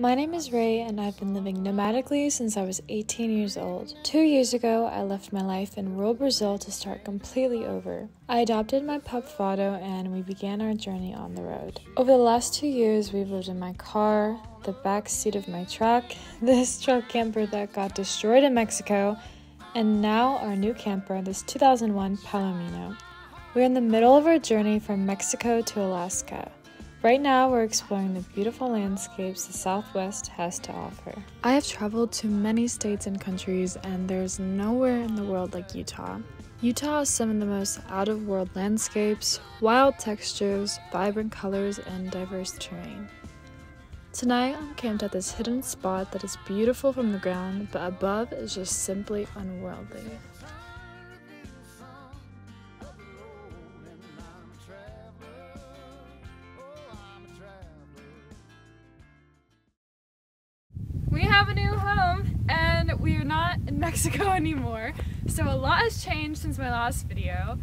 My name is Ray, and I've been living nomadically since I was 18 years old. Two years ago, I left my life in rural Brazil to start completely over. I adopted my pup Fado, and we began our journey on the road. Over the last two years, we've lived in my car, the back seat of my truck, this truck camper that got destroyed in Mexico, and now our new camper, this 2001 Palomino. We're in the middle of our journey from Mexico to Alaska. Right now, we're exploring the beautiful landscapes the Southwest has to offer. I have traveled to many states and countries, and there's nowhere in the world like Utah. Utah has some of the most out of world landscapes, wild textures, vibrant colors, and diverse terrain. Tonight, I'm camped at this hidden spot that is beautiful from the ground, but above is just simply unworldly. We have a new home and we're not in Mexico anymore. So a lot has changed since my last video.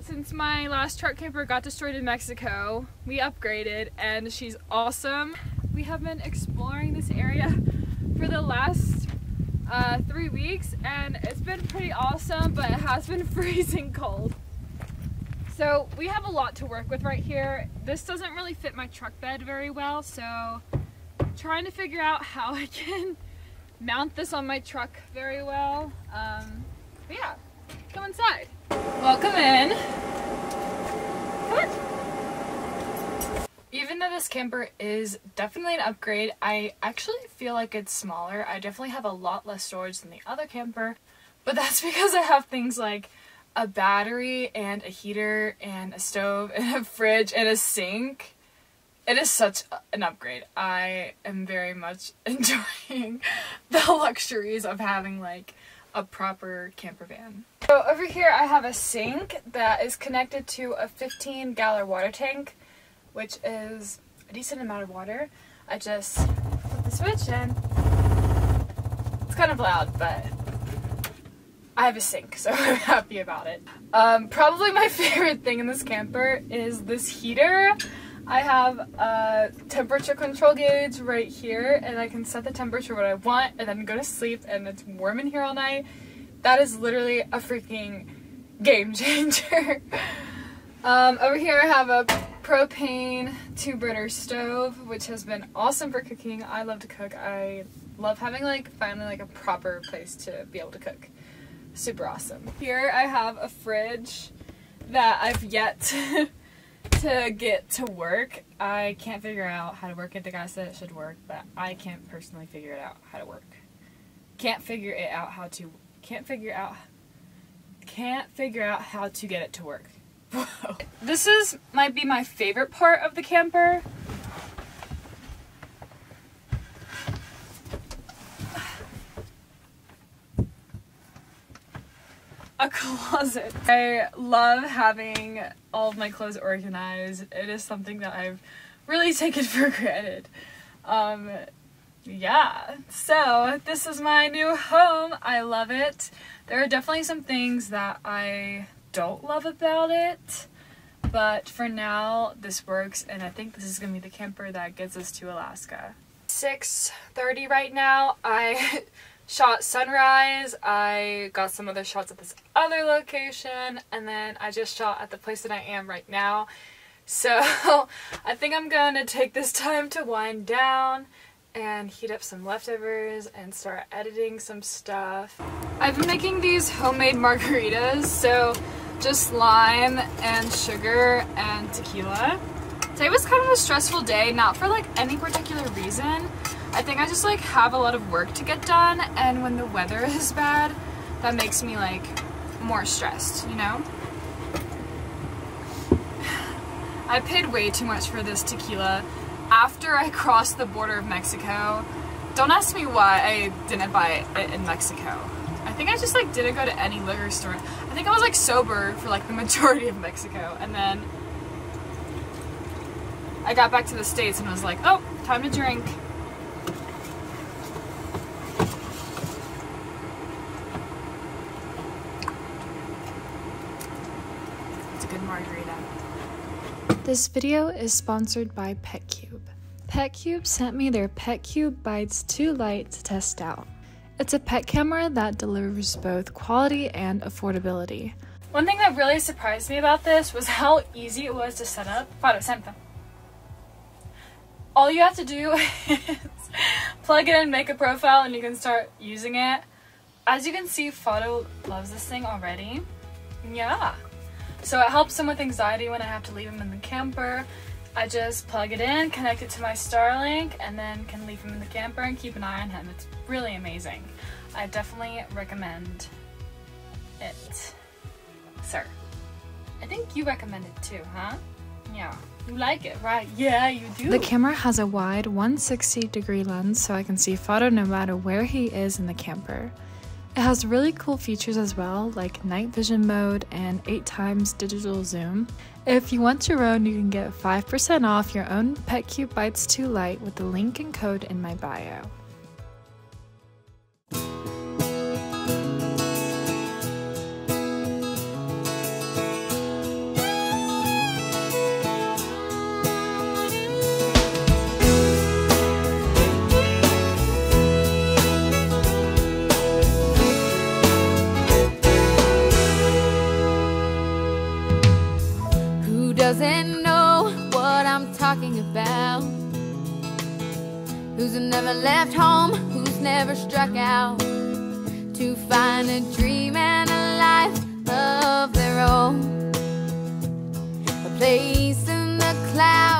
Since my last truck camper got destroyed in Mexico, we upgraded and she's awesome. We have been exploring this area for the last uh, three weeks and it's been pretty awesome, but it has been freezing cold. So we have a lot to work with right here. This doesn't really fit my truck bed very well, so trying to figure out how I can mount this on my truck very well. Um, but yeah, come inside. Welcome in. Come on. Even though this camper is definitely an upgrade, I actually feel like it's smaller. I definitely have a lot less storage than the other camper, but that's because I have things like a battery and a heater and a stove and a fridge and a sink it is such an upgrade. I am very much enjoying the luxuries of having like a proper camper van. So over here I have a sink that is connected to a 15 gallon water tank, which is a decent amount of water. I just flip the switch and it's kind of loud, but I have a sink, so I'm happy about it. Um, probably my favorite thing in this camper is this heater. I have a temperature control gauge right here and I can set the temperature what I want and then go to sleep and it's warm in here all night. That is literally a freaking game changer. um, over here I have a propane two burner stove which has been awesome for cooking. I love to cook. I love having like finally like a proper place to be able to cook. Super awesome. Here I have a fridge that I've yet to get to work. I can't figure out how to work it. The guy said it should work, but I can't personally figure it out how to work. Can't figure it out how to can't figure out can't figure out how to get it to work. Whoa. This is might be my favorite part of the camper. Closet. I love having all of my clothes organized. It is something that I've really taken for granted. Um, yeah, so this is my new home. I love it. There are definitely some things that I don't love about it, but for now, this works, and I think this is gonna be the camper that gets us to Alaska. 6.30 right now. I shot sunrise. I got some other shots at this other location and then I just shot at the place that I am right now. So I think I'm going to take this time to wind down and heat up some leftovers and start editing some stuff. I've been making these homemade margaritas, so just lime and sugar and tequila. Today was kind of a stressful day, not for like any particular reason. I think I just like have a lot of work to get done and when the weather is bad, that makes me like more stressed, you know? I paid way too much for this tequila after I crossed the border of Mexico. Don't ask me why I didn't buy it in Mexico. I think I just like didn't go to any liquor store. I think I was like sober for like the majority of Mexico and then I got back to the States and was like, oh, time to drink. This video is sponsored by PetCube. PetCube sent me their PetCube Bites 2 Lite to test out. It's a pet camera that delivers both quality and affordability. One thing that really surprised me about this was how easy it was to set up. All you have to do is plug it in, make a profile, and you can start using it. As you can see, Fado loves this thing already. Yeah. So it helps him with anxiety when I have to leave him in the camper. I just plug it in, connect it to my Starlink, and then can leave him in the camper and keep an eye on him. It's really amazing. I definitely recommend it. Sir. I think you recommend it too, huh? Yeah. You like it, right? Yeah, you do. The camera has a wide 160 degree lens so I can see Fado no matter where he is in the camper. It has really cool features as well, like night vision mode and 8 times digital zoom. If you want your own, you can get 5% off your own PetCube Bites 2 Lite with the link and code in my bio. Talking about? Who's never left home? Who's never struck out to find a dream and a life of their own? A place in the clouds,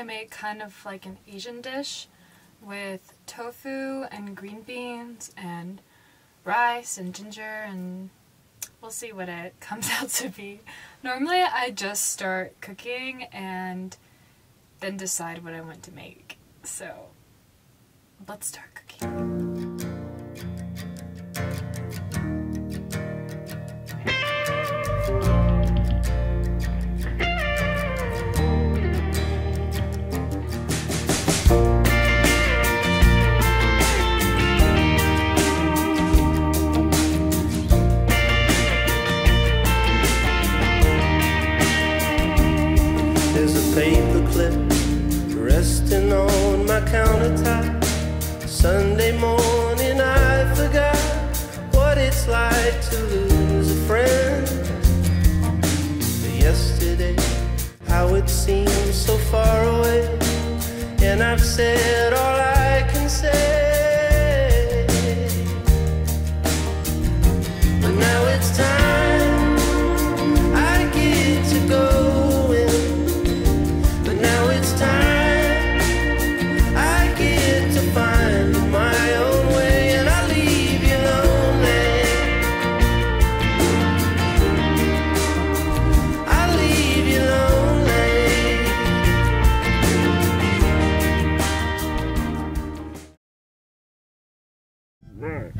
gonna make kind of like an Asian dish with tofu and green beans and rice and ginger and we'll see what it comes out to be. Normally, I just start cooking and then decide what I want to make. So, let's start cooking. There's a paper clip resting on my countertop. Sunday morning, I forgot what it's like to lose a friend. But Yesterday, how it seems so far away, and I've said Roar.